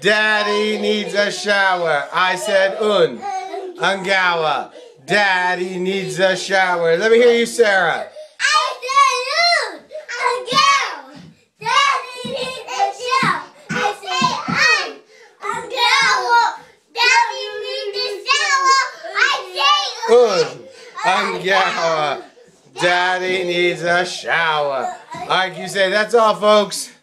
Daddy needs a shower. I say un. Daddy needs a shower. I say Un. Angawa. Daddy needs a shower. Let me hear you, Sarah. I said un. Angawa. Daddy needs a shower. Let me hear you, Sarah. I Um, say un. Uh, Daddy needs a shower. I say un. Angawa. Daddy needs a shower. Right, you say that's all, folks.